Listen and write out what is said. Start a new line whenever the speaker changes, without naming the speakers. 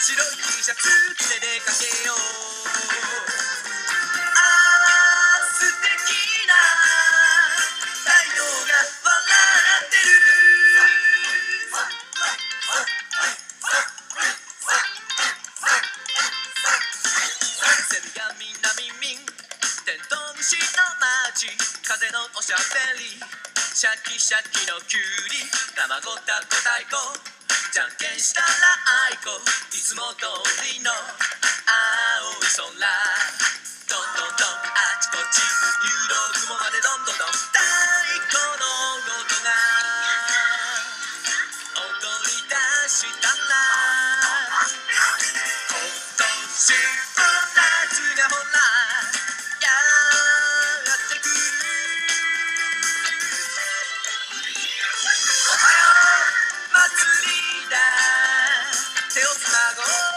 白い T シャツ着て出かけようセミがみんなみんみんテントウムシの街風のおしゃべりシャキシャキのキュウリ卵たこ太鼓じゃんけんしたらあいこいつも通りの青い空どんどんどんあちこち誘導雲までどんどんどん太鼓の音が踊り出したら今年は Chicago.